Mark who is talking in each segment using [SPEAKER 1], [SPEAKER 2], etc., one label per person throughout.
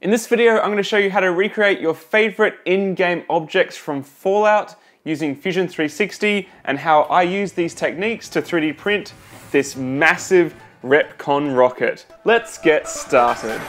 [SPEAKER 1] In this video, I'm going to show you how to recreate your favorite in-game objects from Fallout using Fusion 360 and how I use these techniques to 3D print this massive REPCONN rocket. Let's get started.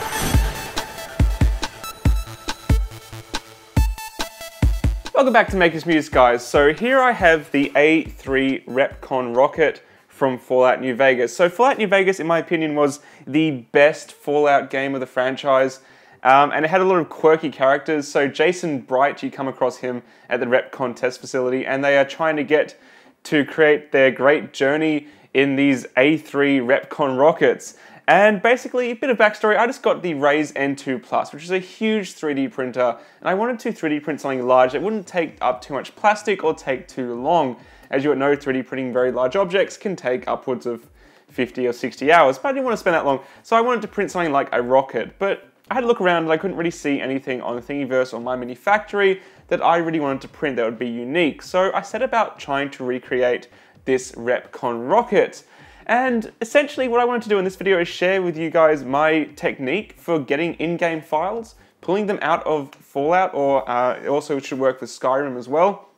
[SPEAKER 1] Welcome back to Maker's Muse guys. So here I have the A3 REPCONN rocket from Fallout New Vegas. So Fallout New Vegas, in my opinion, was the best Fallout game of the franchise. Um, and it had a lot of quirky characters. So Jason Bright, you come across him at the REPCONN test facility, and they are trying to get to create their great journey in these A3 REPCONN rockets. And basically, a bit of backstory, I just got the Raise N2 Plus, which is a huge 3D printer, and I wanted to 3D print something large that wouldn't take up too much plastic or take too long. As you would know, 3D printing very large objects can take upwards of 50 or 60 hours, but I didn't want to spend that long, so I wanted to print something like a rocket. But I had to look around and I couldn't really see anything on the Thingiverse or MyMiniFactory that I really wanted to print that would be unique. So I set about trying to recreate this REPCONN rocket. And essentially what I wanted to do in this video is share with you guys my technique for getting in-game files, pulling them out of Fallout, or uh, it also should work for Skyrim as well,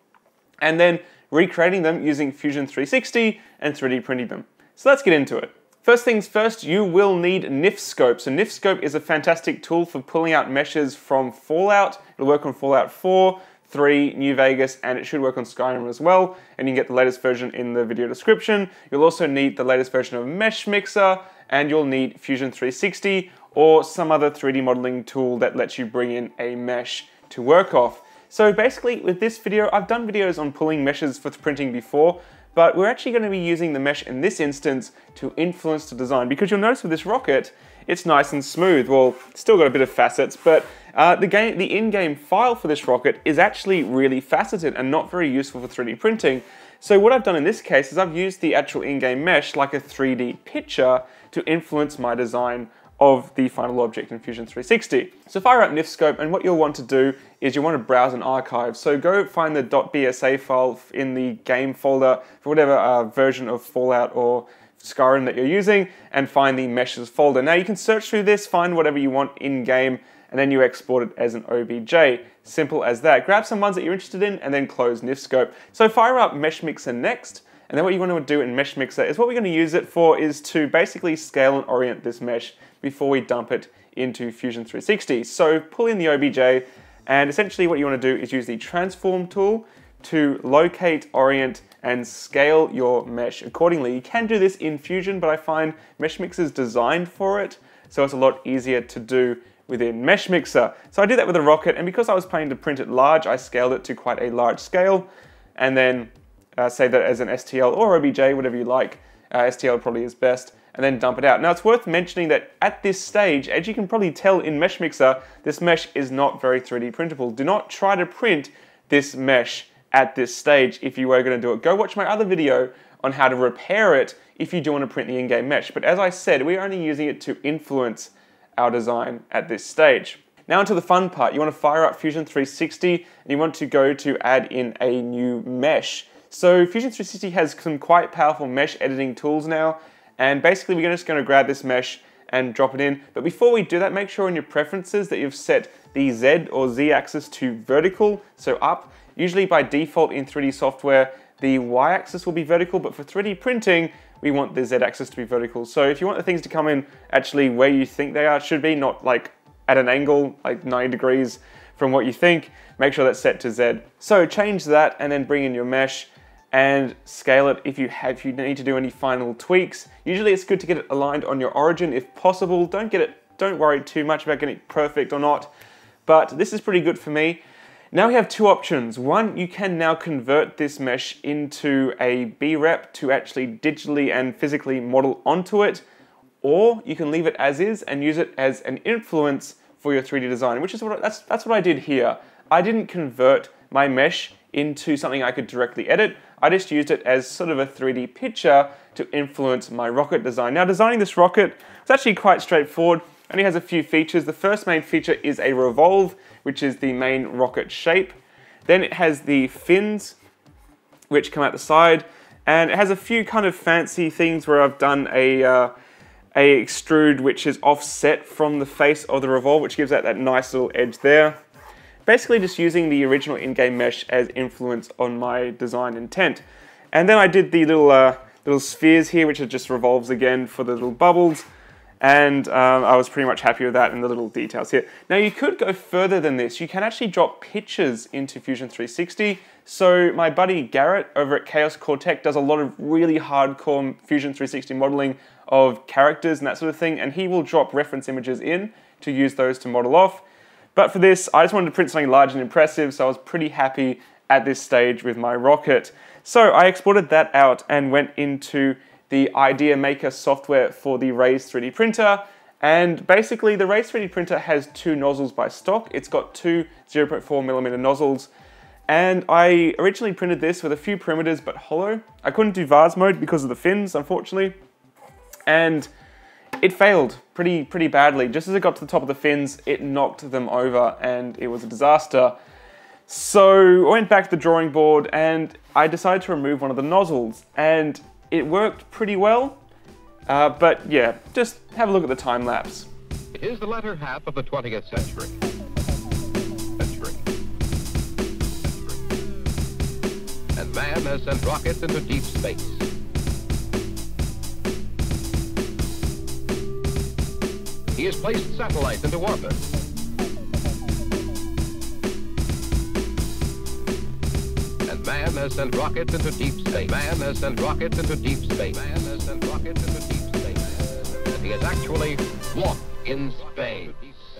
[SPEAKER 1] and then recreating them using Fusion 360 and 3D printing them. So let's get into it. First things first, you will need NifSkope. So NifSkope is a fantastic tool for pulling out meshes from Fallout. It'll work on Fallout 4, 3, New Vegas, and it should work on Skyrim as well. And you can get the latest version in the video description. You'll also need the latest version of Meshmixer, and you'll need Fusion 360 or some other 3D modeling tool that lets you bring in a mesh to work off. So basically, with this video, I've done videos on pulling meshes for printing before, but we're actually going to be using the mesh in this instance to influence the design because you'll notice with this rocket, it's nice and smooth. Well, still got a bit of facets, but uh, the, game, the in-game file for this rocket is actually really faceted and not very useful for 3D printing. So what I've done in this case is I've used the actual in-game mesh like a 3D picture to influence my design of the final object in Fusion 360. So fire up NifSkope and what you'll want to do is you want to browse an archive. So go find the .bsa file in the game folder for whatever uh, version of Fallout or Skyrim that you're using and find the meshes folder. Now you can search through this, find whatever you want in game and then you export it as an OBJ. Simple as that. Grab some ones that you're interested in and then close NifSkope. So fire up Meshmixer next and then what you want to do in Meshmixer is what we're going to use it for is to basically scale and orient this mesh before we dump it into Fusion 360. So pull in the OBJ and essentially what you want to do is use the transform tool to locate, orient, and scale your mesh accordingly. You can do this in Fusion, but I find Meshmixer is designed for it, so it's a lot easier to do within Meshmixer. So I did that with a rocket, and because I was planning to print it large, I scaled it to quite a large scale, and then uh, save that as an STL or OBJ, whatever you like. Uh, STL probably is best and then dump it out. Now it's worth mentioning that at this stage, as you can probably tell in Meshmixer, this mesh is not very 3D printable. Do not try to print this mesh at this stage if you were going to do it. Go watch my other video on how to repair it if you do want to print the in-game mesh. But as I said, we're only using it to influence our design at this stage. Now into the fun part. You want to fire up Fusion 360 and you want to go to add in a new mesh. So Fusion 360 has some quite powerful mesh editing tools now and basically we're just gonna grab this mesh and drop it in. But before we do that, make sure in your preferences that you've set the Z or Z axis to vertical, so up. Usually by default in 3D software, the Y axis will be vertical, but for 3D printing, we want the Z axis to be vertical. So if you want the things to come in actually where you think they are, should be, not like at an angle, like 90 degrees from what you think, make sure that's set to Z. So change that and then bring in your mesh and scale it if you have if you need to do any final tweaks. Usually it's good to get it aligned on your origin if possible. Don't get it don't worry too much about getting it perfect or not. But this is pretty good for me. Now we have two options. One, you can now convert this mesh into a B-rep to actually digitally and physically model onto it, or you can leave it as is and use it as an influence for your 3D design, which is what that's that's what I did here. I didn't convert my mesh into something I could directly edit. I just used it as sort of a 3D picture to influence my rocket design. Now designing this rocket is actually quite straightforward. It only has a few features. The first main feature is a revolve, which is the main rocket shape. Then it has the fins, which come out the side. And it has a few kind of fancy things where I've done a, uh, a extrude which is offset from the face of the revolve, which gives that that nice little edge there. Basically just using the original in-game mesh as influence on my design intent. And then I did the little, uh, little spheres here, which just revolves again for the little bubbles. And um, I was pretty much happy with that and the little details here. Now you could go further than this. You can actually drop pictures into Fusion 360. So my buddy Garrett over at Chaos Core Tech does a lot of really hardcore Fusion 360 modeling of characters and that sort of thing. And he will drop reference images in to use those to model off. But for this, I just wanted to print something large and impressive. So I was pretty happy at this stage with my rocket. So I exported that out and went into the ideaMaker software for the Raise 3D printer. And basically the Raise 3D printer has two nozzles by stock. It's got two 0.4 millimeter nozzles. And I originally printed this with a few perimeters, but hollow. I couldn't do vase mode because of the fins, unfortunately. And it failed pretty, pretty badly. Just as it got to the top of the fins, it knocked them over and it was a disaster. So I went back to the drawing board and I decided to remove one of the nozzles. And it worked pretty well. Uh, but yeah, just have a look at the time lapse.
[SPEAKER 2] It is the latter half of the 20th century. century. And man has sent rockets into deep space. He has placed satellites into orbit. Man has sent rockets into deep space. Man has sent rockets into deep space. Man has sent rockets into deep space. And he has actually walked in space.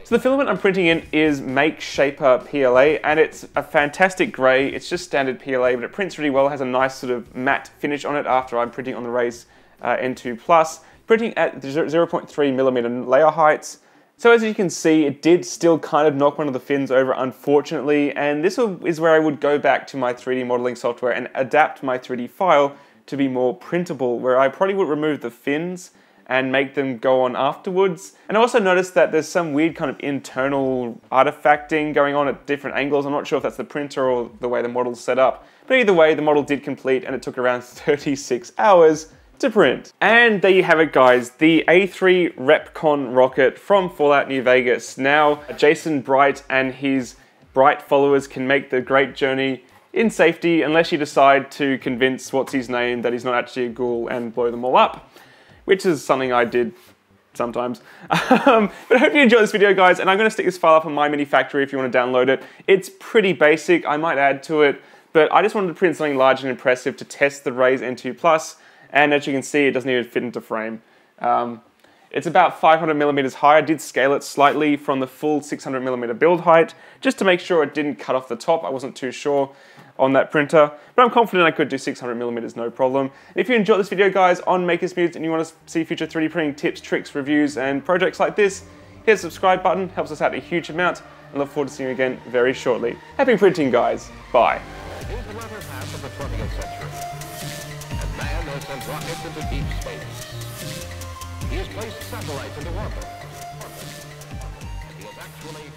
[SPEAKER 1] So the filament I'm printing in is MakeShaper PLA and it's a fantastic grey. It's just standard PLA but it prints really well. It has a nice sort of matte finish on it after I'm printing on the Raise uh, N2 Plus. Printing at 0.3 millimeter layer heights. So as you can see, it did still kind of knock one of the fins over, unfortunately, and this is where I would go back to my 3D modeling software and adapt my 3D file to be more printable, where I probably would remove the fins and make them go on afterwards. And I also noticed that there's some weird kind of internal artifacting going on at different angles. I'm not sure if that's the printer or the way the model's set up. But either way, the model did complete and it took around 36 hours to print. And there you have it guys, the A3 REPCONN rocket from Fallout New Vegas. Now Jason Bright and his Bright followers can make the great journey in safety unless you decide to convince what's his name that he's not actually a ghoul and blow them all up, which is something I did sometimes. Um, but I hope you enjoyed this video guys and I'm going to stick this file up on MyMiniFactory if you want to download it. It's pretty basic, I might add to it, but I just wanted to print something large and impressive to test the Raise N2 Plus and as you can see, it doesn't even fit into frame. Um, it's about 500 millimeters high. I did scale it slightly from the full 600 millimeter build height, just to make sure it didn't cut off the top. I wasn't too sure on that printer, but I'm confident I could do 600 millimeters, no problem. And if you enjoyed this video, guys, on Makers Muse and you want to see future 3D printing tips, tricks, reviews, and projects like this, hit the subscribe button, helps us out a huge amount, and look forward to seeing you again very shortly. Happy printing, guys. Bye.
[SPEAKER 2] Sent rockets into deep space. He has placed satellites into orbit. And he has actually